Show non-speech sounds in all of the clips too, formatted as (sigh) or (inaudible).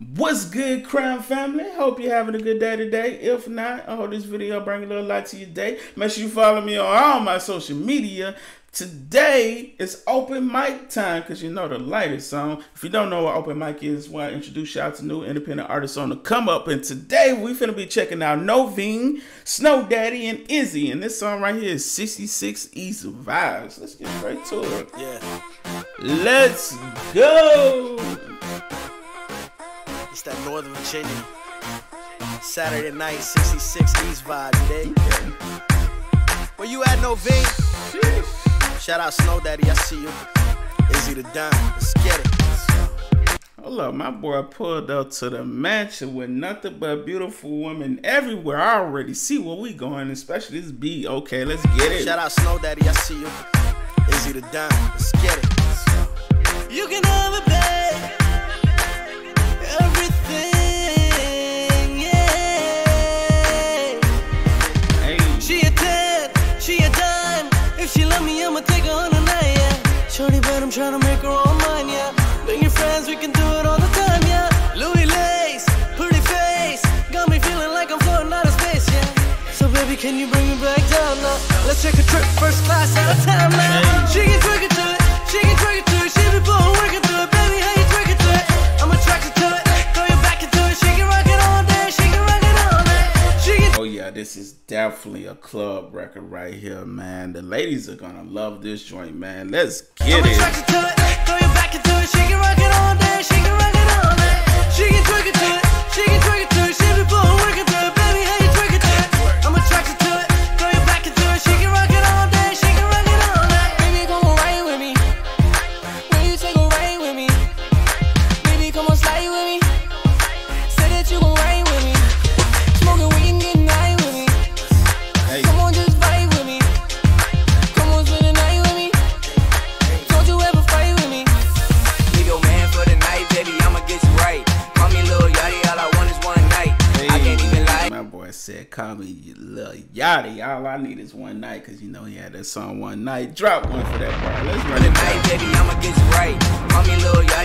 What's good, Crown Family? Hope you're having a good day today. If not, I hope this video bring a little light to your day. Make sure you follow me on all my social media. Today is open mic time because you know the latest song. If you don't know what open mic is, well, I introduce y'all to new independent artists on the come up. And today we finna be checking out Noveen, Snow Daddy, and Izzy. And this song right here is 66 East Vibes. Let's get straight to it. Yeah. Let's go. It's that Northern Virginia. Saturday night, 66 East vibe, today. Where you at, Noveen? Shout out Snow Daddy, I see you. Izzy the Don, let's get it. Hold up, my boy pulled up to the mansion with nothing but beautiful women everywhere. I already see where we going, especially this beat. Okay, let's get it. Shout out Snow Daddy, I see you. Izzy the Don, let's get it. You can have it, babe. I'm tryna make her all mine, yeah. Bring your friends, we can do it all the time, yeah. Louis Lace, pretty face. Got me feeling like I'm floating out of space, yeah. So, baby, can you bring me back down now? Let's take a trip first class out of town now. Is definitely a club record right here, man. The ladies are gonna love this joint, man. Let's get it. Said, "Call me you Lil Yachty." All I need is one night, cause you know he had that song one night. Drop one for that part. Let's run it baby, I'ma get right. Call me Lil Yachty,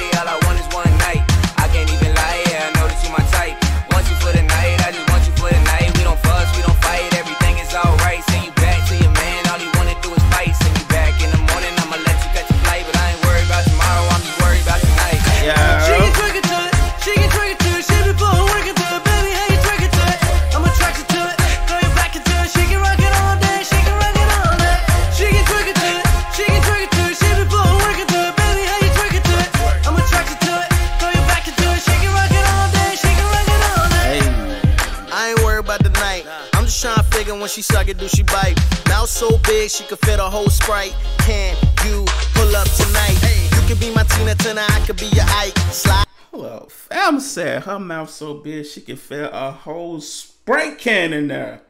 just trying to figure when she suck it, do she bite? Mouth so big she could fit a whole sprite. Can you pull up tonight? You could be my Tina tonight, I could be your Ike. Slide. Well, fam said her mouth so big she could fit a whole spray can in there.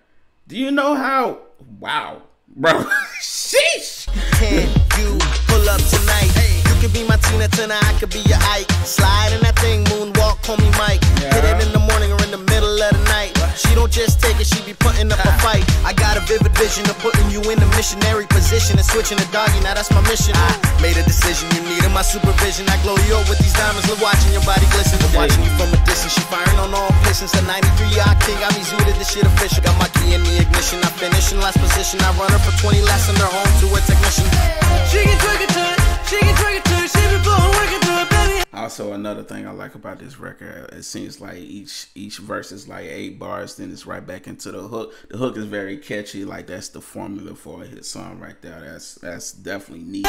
Do you know how? Wow, bro. (laughs) Sheesh. Can you pull up tonight? You could be my Tina tonight, I could be your Ike. Slide in that thing, moonwalk, call me Mike. Yeah. Vision of putting you in a missionary position and switching the doggy. Now that's my mission. I made a decision, you needed my supervision. I glow you up with these diamonds, look watching your body glisten. Watching you from a distance, she firing on all pistons. A 93 yacht king, got me zooted, this shit official. Got my key in the ignition, I finish in last position. I run her for 20 less in her home to a technician. She can twerk it to it, she can it, she be blowing, Also, another thing I like about this record, it seems like each each verse is like eight bars, then it's right back into the hook. The hook is very catchy, like that's the formula for a hit song right there. That's that's definitely neat.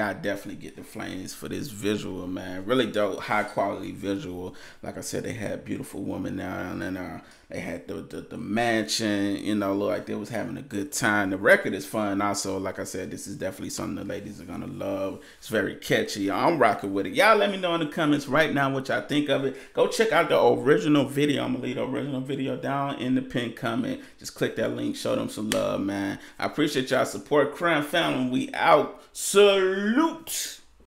Y'all definitely get the flames for this visual, man. Really dope, high quality visual. Like I said, they had beautiful women down and uh, they had the, the, the mansion. You know, look like they was having a good time. The record is fun. Also, like I said, this is definitely something the ladies are gonna love. It's very catchy. I'm rocking with it. Y'all let me know in the comments right now what y'all think of it. Go check out the original video. I'm gonna leave the original video down in the pin comment. Just click that link. Show them some love, man. I appreciate y'all support. Crown Family, we out. Salute.